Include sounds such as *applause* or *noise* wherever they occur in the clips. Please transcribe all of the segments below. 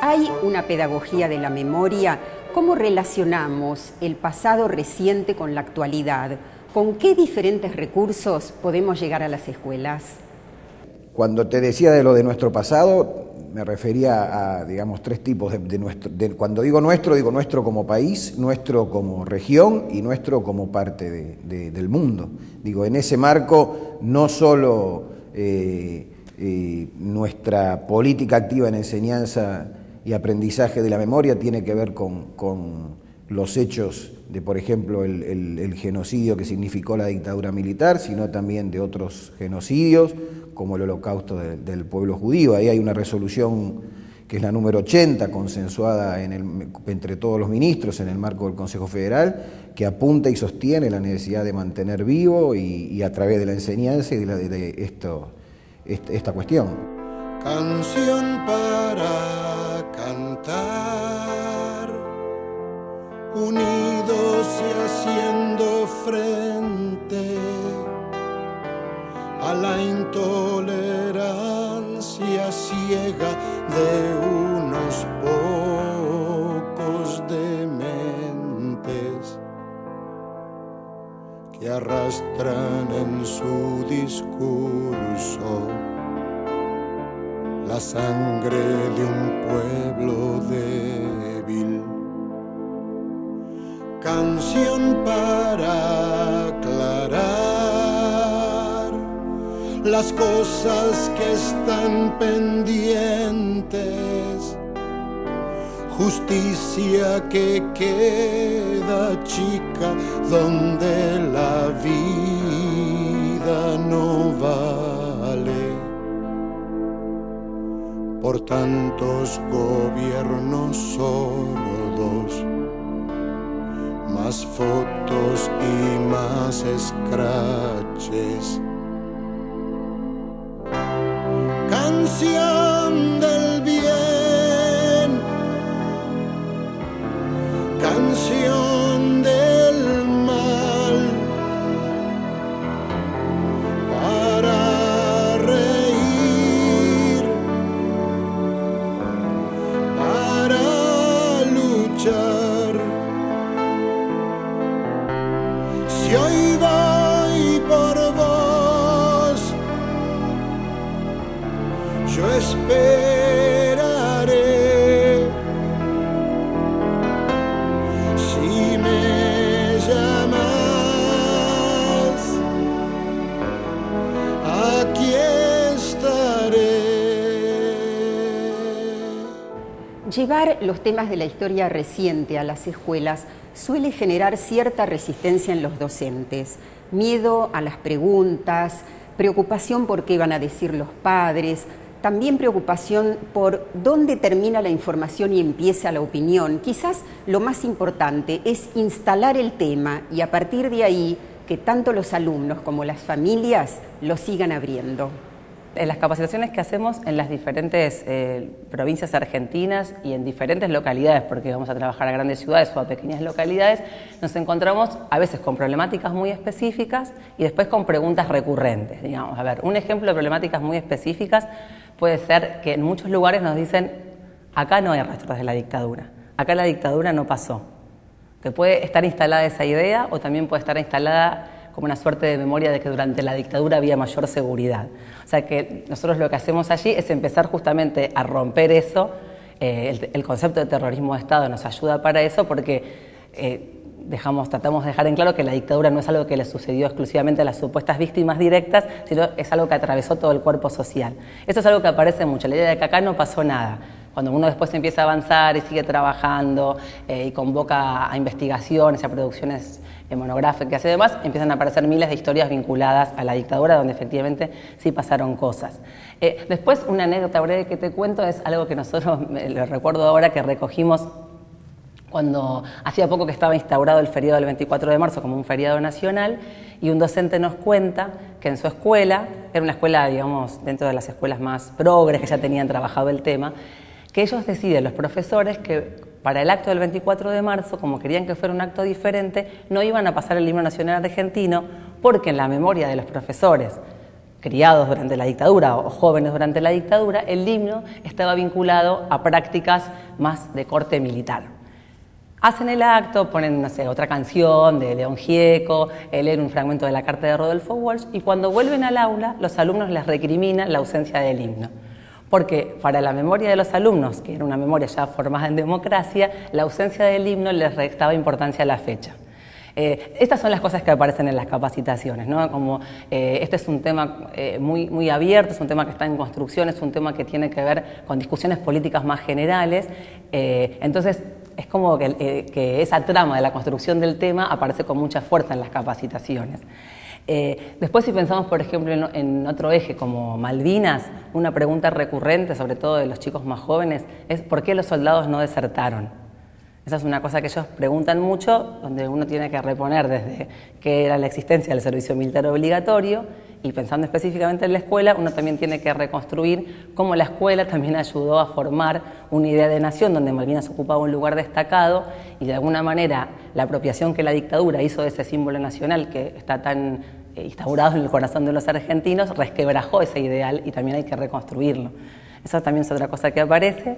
¿Hay una pedagogía de la memoria? ¿Cómo relacionamos el pasado reciente con la actualidad? ¿Con qué diferentes recursos podemos llegar a las escuelas? Cuando te decía de lo de nuestro pasado, me refería a, digamos, tres tipos de, nuestro. cuando digo nuestro, digo nuestro como país, nuestro como región y nuestro como parte del mundo. Digo, en ese marco, no solo eh, nuestra política activa en enseñanza y aprendizaje de la memoria tiene que ver con, los hechos de, por ejemplo, el, genocidio que significó la dictadura militar, sino también de otros genocidios, como el holocausto del pueblo judío. Ahí hay una resolución que es la número 80, consensuada entre todos los ministros en el marco del Consejo Federal, que apunta y sostiene la necesidad de mantener vivo y, a través de la enseñanza y de esto esta cuestión. Canción para cantar, unidos y haciendo frente a la intolerancia ciega arrastran en su discurso la sangre de un pueblo débil. Canción para aclarar las cosas que están pendientes. Justicia que queda chica donde la vida no vale por tantos gobiernos sordos, más fotos y más escraches. Canción del Llevar los temas de la historia reciente a las escuelas suele generar cierta resistencia en los docentes, miedo a las preguntas, preocupación por qué van a decir los padres, también preocupación por dónde termina la información y empieza la opinión. Quizás lo más importante es instalar el tema y a partir de ahí que tanto los alumnos como las familias lo sigan abriendo. En las capacitaciones que hacemos en las diferentes eh, provincias argentinas y en diferentes localidades, porque vamos a trabajar a grandes ciudades o a pequeñas localidades, nos encontramos a veces con problemáticas muy específicas y después con preguntas recurrentes. Digamos, a ver, un ejemplo de problemáticas muy específicas puede ser que en muchos lugares nos dicen, acá no hay rastros de la dictadura, acá la dictadura no pasó. Que puede estar instalada esa idea o también puede estar instalada como una suerte de memoria de que durante la dictadura había mayor seguridad. O sea que nosotros lo que hacemos allí es empezar justamente a romper eso. Eh, el, concepto de terrorismo de Estado nos ayuda para eso porque eh, dejamos, tratamos de dejar en claro que la dictadura no es algo que le sucedió exclusivamente a las supuestas víctimas directas, sino es algo que atravesó todo el cuerpo social. Eso es algo que aparece mucho, la idea de que acá no pasó nada. Cuando uno después empieza a avanzar y sigue trabajando eh, y convoca a investigaciones, a producciones monográficas y demás, empiezan a aparecer miles de historias vinculadas a la dictadura donde efectivamente sí pasaron cosas. Eh, después, una anécdota breve que te cuento es algo que nosotros, *laughs* lo recuerdo ahora, que recogimos cuando hacía poco que estaba instaurado el feriado del 24 de marzo como un feriado nacional y un docente nos cuenta que en su escuela, era una escuela, digamos, dentro de las escuelas más progres que ya tenían trabajado el tema, que ellos deciden, los profesores, que para el acto del 24 de marzo, como querían que fuera un acto diferente, no iban a pasar el himno nacional argentino porque en la memoria de los profesores criados durante la dictadura o jóvenes durante la dictadura, el himno estaba vinculado a prácticas más de corte militar. Hacen el acto, ponen, otra canción de León Gieco, leen un fragmento de la carta de Rodolfo Walsh y cuando vuelven al aula, los alumnos les recriminan la ausencia del himno. Porque para la memoria de los alumnos, que era una memoria ya formada en democracia, la ausencia del himno les restaba importancia a la fecha. Eh, estas son las cosas que aparecen en las capacitaciones, ¿no? Como eh, este es un tema eh, muy, muy abierto, es un tema que está en construcción, es un tema que tiene que ver con discusiones políticas más generales. entonces, es como que, esa trama de la construcción del tema aparece con mucha fuerza en las capacitaciones. Después, si pensamos, por ejemplo, en, en, otro eje como Malvinas, una pregunta recurrente, sobre todo de los chicos más jóvenes, es ¿por qué los soldados no desertaron? Esa es una cosa que ellos preguntan mucho, donde uno tiene que reponer desde qué era la existencia del servicio militar obligatorio y pensando específicamente en la escuela, uno también tiene que reconstruir cómo la escuela también ayudó a formar una idea de nación donde Malvinas ocupaba un lugar destacado y de alguna manera la apropiación que la dictadura hizo de ese símbolo nacional que está tan eh, instaurado en el corazón de los argentinos resquebrajó ese ideal y también hay que reconstruirlo. Eso también es otra cosa que aparece.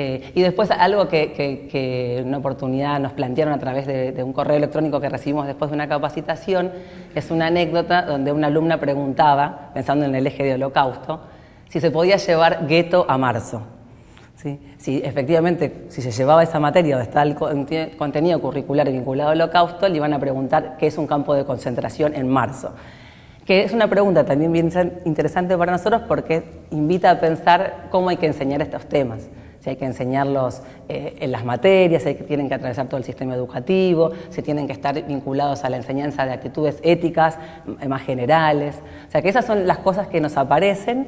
Eh, y después algo que, una oportunidad nos plantearon a través de, un correo electrónico que recibimos después de una capacitación, es una anécdota donde una alumna preguntaba, pensando en el eje de holocausto, si se podía llevar gueto a marzo. Si efectivamente, si se llevaba esa materia o está el contenido curricular vinculado al holocausto, le iban a preguntar qué es un campo de concentración en marzo. Que es una pregunta también bien interesante para nosotros porque invita a pensar cómo hay que enseñar estos temas si hay que enseñarlos eh, en las materias, si tienen que atravesar todo el sistema educativo, si tienen que estar vinculados a la enseñanza de actitudes éticas más generales. O sea que esas son las cosas que nos aparecen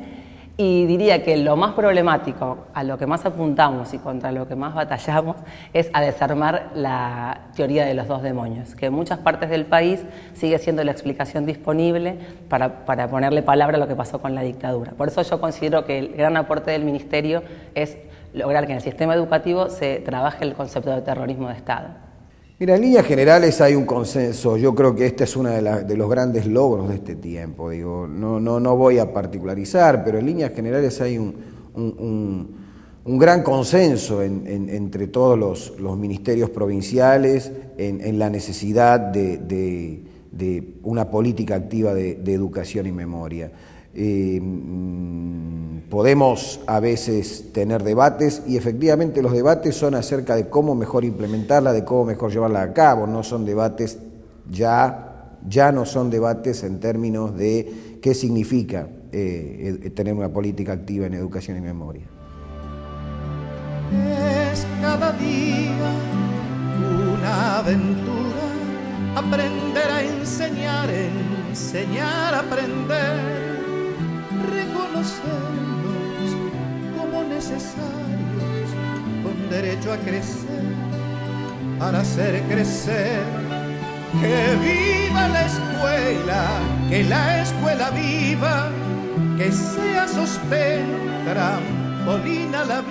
y diría que lo más problemático, a lo que más apuntamos y contra lo que más batallamos, es a desarmar la teoría de los dos demonios, que en muchas partes del país sigue siendo la explicación disponible para, para ponerle palabra a lo que pasó con la dictadura. Por eso yo considero que el gran aporte del Ministerio es lograr que en el sistema educativo se trabaje el concepto de terrorismo de Estado. Mira, en líneas generales hay un consenso. Yo creo que este es uno de, los grandes logros de este tiempo. Digo, no, no, no voy a particularizar, pero en líneas generales hay un, un, gran consenso entre todos los, ministerios provinciales en, la necesidad de, una política activa de, educación y memoria. Eh, podemos a veces tener debates y efectivamente los debates son acerca de cómo mejor implementarla, de cómo mejor llevarla a cabo, no son debates ya, ya no son debates en términos de qué significa eh, tener una política activa en educación y memoria. Es cada día una aventura, aprender a enseñar, enseñar a aprender, reconocer necesarios con derecho a crecer, para hacer crecer. Que viva la escuela, que la escuela viva, que sea sostén, trampolina la vida.